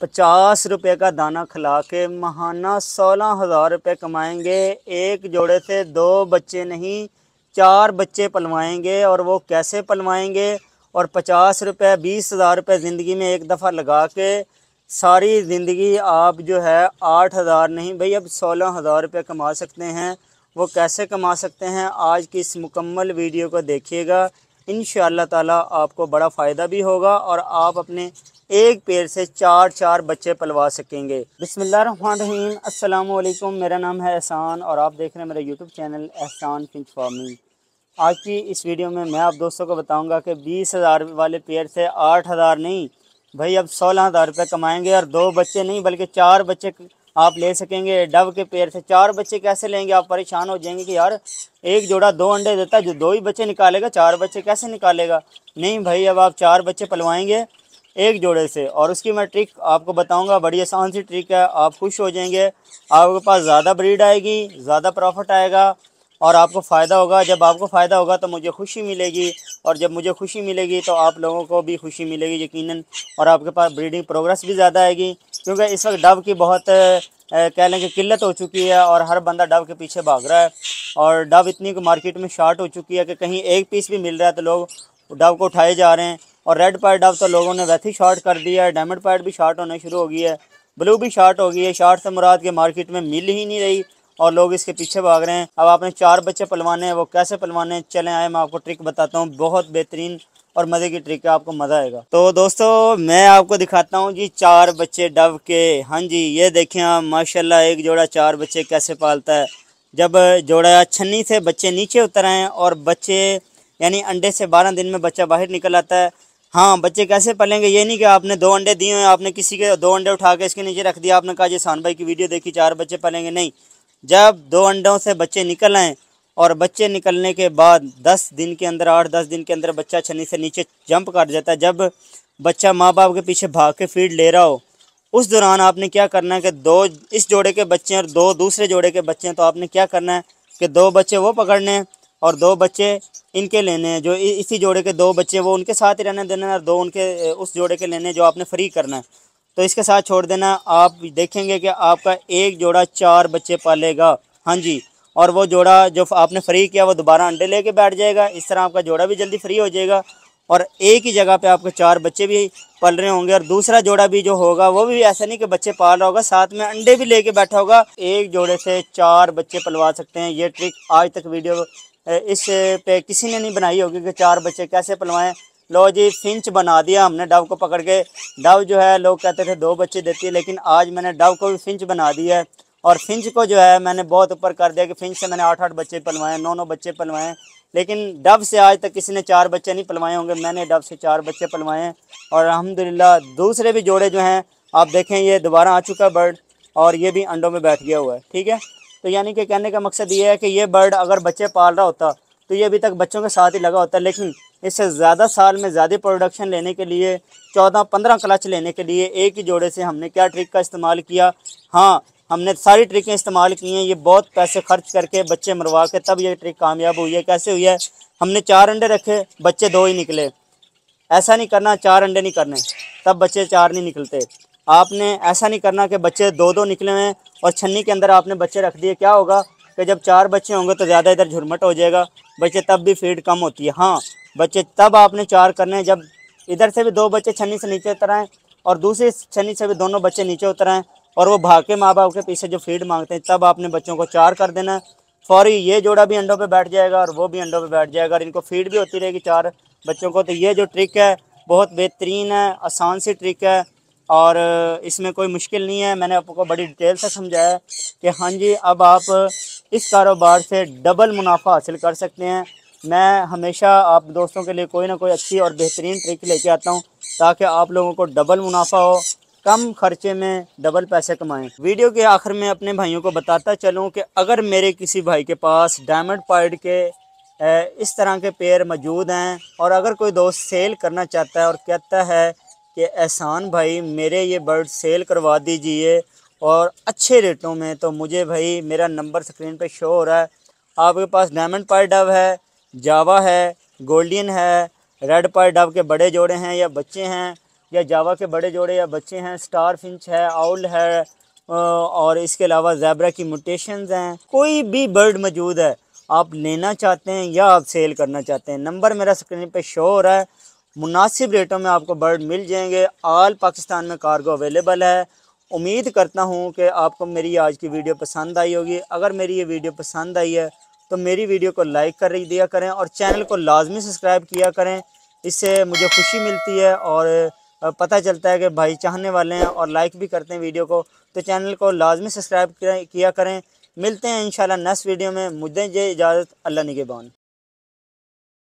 पचास रुपये का दाना खिला के महाना सोलह हज़ार रुपये कमाएँगे। एक जोड़े से दो बच्चे नहीं, चार बच्चे पलवाएँगे और वो कैसे पलवाएँगे? और पचास रुपये बीस हज़ार रुपये ज़िंदगी में एक दफ़ा लगा के सारी ज़िंदगी आप जो है आठ हज़ार नहीं, भाई अब सोलह हज़ार रुपये कमा सकते हैं। वो कैसे कमा सकते हैं? आज की इस मुकम्मल वीडियो को देखिएगा। इन ताला आपको बड़ा फ़ायदा भी होगा और आप अपने एक पेड़ से चार चार बच्चे पलवा सकेंगे। बिसमीम अल्लाम मेरा नाम है एहसान और आप देख रहे हैं मेरा YouTube channel Ehsan finch farming. आज की इस वीडियो में मैं आप दोस्तों को बताऊँगा कि बीस हज़ार वाले पेड़ से आठ हज़ार नहीं, भाई अब सोलह हज़ार रुपये कमाएँगे और दो बच्चे नहीं, बल्कि चार बच्चे आप ले सकेंगे। डब के पेड़ से चार बच्चे कैसे लेंगे? आप परेशान हो जाएँगे कि यार, एक जोड़ा दो अंडे देता है, जो दो ही बच्चे निकालेगा, चार बच्चे कैसे निकालेगा? नहीं भाई, अब आप चार बच्चे पलवाएँगे एक जोड़े से। और उसकी मैं ट्रिक आपको बताऊँगा बड़ी आसान सी ट्रिक है, आप खुश हो जाएँगे। आपके पास ज़्यादा ब्रीड आएगी, ज़्यादा प्रॉफिट आएगा और आपको फ़ायदा होगा। जब आपको फ़ायदा होगा तो मुझे खुशी मिलेगी और जब मुझे खुशी मिलेगी तो आप लोगों को भी खुशी मिलेगी यकीनन और आपके पास ब्रीडिंग प्रोग्रेस भी ज़्यादा आएगी। क्योंकि इस वक्त डब की बहुत कह लें कि किल्लत हो चुकी है और हर बंदा डब के पीछे भाग रहा है। और डब इतनी मार्केट में शार्ट हो चुकी है कि कहीं एक पीस भी मिल रहा है तो लोग डब को उठाए जा रहे हैं। और रेड पैड अब तो लोगों ने वैसे ही शॉर्ट कर दिया है डायमंड पैड भी शॉर्ट होने शुरू हो गई है ब्लू भी शॉर्ट हो गई है शॉर्ट से मुराद के मार्केट में मिल ही नहीं रही और लोग इसके पीछे भाग रहे हैं। अब आपने चार बच्चे पलवाने हैं, वो कैसे पलवाने चले आए मैं आपको ट्रिक बताता हूँ, बहुत बेहतरीन और मज़े की ट्रिक है, आपको मज़ा आएगा। तो दोस्तों, मैं आपको दिखाता हूँ जी चार बच्चे डब के। हाँ जी, ये देखें आप, माशाल्लाह, एक जोड़ा चार बच्चे कैसे पालता है। जब जोड़ा छन्नी से बच्चे नीचे उतर आए और बच्चे, यानी अंडे से बारह दिन में बच्चा बाहर निकल आता है हाँ बच्चे कैसे पलेंगे? ये नहीं कि आपने दो अंडे दिए हैं, आपने किसी के दो अंडे उठा के इसके नीचे रख दिया आपने कहा जी सान भाई की वीडियो देखी, चार बच्चे पलेंगे। नहीं, जब दो अंडों से बच्चे निकल आए और बच्चे निकलने के बाद दस दिन के अंदर, आठ दस दिन के अंदर बच्चा छनी से नीचे जंप कर जाता है, जब बच्चा माँ बाप के पीछे भाग के फ़ीड ले रहा हो, उस दौरान आपने क्या करना है कि दो, इस जोड़े के बच्चे और दो दूसरे जोड़े के बच्चे हैं तो आपने क्या करना है कि दो बच्चे वो पकड़ने हैं और दो बच्चे इनके लेने हैं, जो इसी जोड़े के दो बच्चे वो उनके साथ ही रहने देना और दो उनके उस जोड़े के लेने जो आपने फ्री करना है। तो इसके साथ छोड़ देना, आप देखेंगे कि आपका एक जोड़ा चार बच्चे पालेगा। हाँ जी, और वो जोड़ा जो आपने फ्री किया, वो दोबारा अंडे लेके बैठ जाएगा। इस तरह आपका जोड़ा भी जल्दी फ्री हो जाएगा और एक ही जगह पे आपके चार बच्चे भी पल रहे होंगे और दूसरा जोड़ा भी जो होगा, वो भी ऐसा नहीं कि बच्चे पाल रहा होगा, साथ में अंडे भी लेके बैठा होगा। एक जोड़े से चार बच्चे पलवा सकते हैं। ये ट्रिक आज तक वीडियो इस पे किसी ने नहीं बनाई होगी कि चार बच्चे कैसे पलवाएँ। लो जी, फिंच बना दिया हमने डव को पकड़ के। डव जो है, लोग कहते थे दो बच्चे देती है, लेकिन आज मैंने डव को भी फिंच बना दिया है। और फिंच को जो है, मैंने बहुत ऊपर कर दिया कि फिंच से मैंने आठ आठ बच्चे पलवाए, नौ नौ बच्चे पलवाए। लेकिन डब से आज तक किसी ने चार बच्चे नहीं पलवाए होंगे, मैंने डब से चार बच्चे पलवाए। हैं और अलहमदिल्ला दूसरे भी जोड़े जो हैं, आप देखें, ये दोबारा आ चुका है बर्ड और ये भी अंडों में बैठ गया हुआ है, ठीक है? तो यानी कि कहने का मकसद ये है कि ये बर्ड अगर बच्चे पाल रहा होता तो ये अभी तक बच्चों के साथ ही लगा होता है लेकिन इससे ज़्यादा साल में ज़्यादा प्रोडक्शन लेने के लिए, चौदह, पंद्रह क्लच लेने के लिए एक ही जोड़े से हमने क्या ट्रिक का इस्तेमाल किया? हाँ हमने सारी ट्रिकें इस्तेमाल की हैं, ये बहुत पैसे खर्च करके बच्चे मरवा के तब ये ट्रिक कामयाब हुई है। कैसे हुई है? हमने चार अंडे रखे, बच्चे दो ही निकले। ऐसा नहीं करना, चार अंडे नहीं करने, तब बच्चे चार नहीं निकलते। आपने ऐसा नहीं करना कि बच्चे दो दो निकले हुए और छन्नी के अंदर आपने बच्चे रख दिए, क्या होगा कि जब चार बच्चे होंगे तो ज़्यादा इधर झुरमट हो जाएगा। बच्चे तब भी फ़ीड कम होती है। हाँ बच्चे तब आपने चार करने हैं जब इधर से भी दो बच्चे छन्नी से नीचे उतर आएँ और दूसरी छन्नी से भी दोनों बच्चे नीचे उतर आएँ और वो भाग के माँ बाप के पीछे जो फ़ीड मांगते हैं, तब आपने बच्चों को चार कर देना है। फौरी ये जोड़ा भी अंडों पे बैठ जाएगा और वो भी अंडों पे बैठ जाएगा और इनको फ़ीड भी होती रहेगी चार बच्चों को। तो ये जो ट्रिक है, बहुत बेहतरीन है, आसान सी ट्रिक है। और इसमें कोई मुश्किल नहीं है। मैंने आपको बड़ी डिटेल से समझाया कि हाँ जी, अब आप इस कारोबार से डबल मुनाफा हासिल कर सकते हैं। मैं हमेशा आप दोस्तों के लिए कोई ना कोई अच्छी और बेहतरीन ट्रिक लेके आता हूँ ताकि आप लोगों को डबल मुनाफा हो, कम खर्चे में डबल पैसे कमाएँ। वीडियो के आखिर में अपने भाइयों को बताता चलूँ कि अगर मेरे किसी भाई के पास डायमंड पॉइंट के इस तरह के पेयर मौजूद हैं और अगर कोई दोस्त सेल करना चाहता है और कहता है कि एहसान भाई, मेरे ये बर्ड सेल करवा दीजिए और अच्छे रेटों में तो मुझे भाई मेरा नंबर स्क्रीन पे शो हो रहा है। आपके पास डायमंड पाई डव है, जावा है, गोल्डियन है, रेड पाई डव के बड़े जोड़े हैं या बच्चे हैं, या जावा के बड़े जोड़े या बच्चे हैं, स्टार फिंच है, आउल है और इसके अलावा जैबरा की मुटेशंस हैं। कोई भी बर्ड मौजूद है, आप लेना चाहते हैं या आप सेल करना चाहते हैं, नंबर मेरा स्क्रीन पे शो हो रहा है। मुनासिब रेटों में आपको बर्ड मिल जाएँगे। आल पाकिस्तान में कार्गो अवेलेबल है। उम्मीद करता हूँ कि आपको मेरी आज की वीडियो पसंद आई होगी। अगर मेरी ये वीडियो पसंद आई है तो मेरी वीडियो को लाइक कर दिया करें और चैनल को लाजमी सब्सक्राइब किया करें। इससे मुझे खुशी मिलती है और पता चलता है कि भाई चाहने वाले हैं और लाइक भी करते हैं वीडियो को। तो चैनल को लाजमी सब्सक्राइब किया करें। मिलते हैं इंशाल्लाह नेक्स्ट वीडियो में। मुद्दे इजाज़त, अल्लाह निगेबान।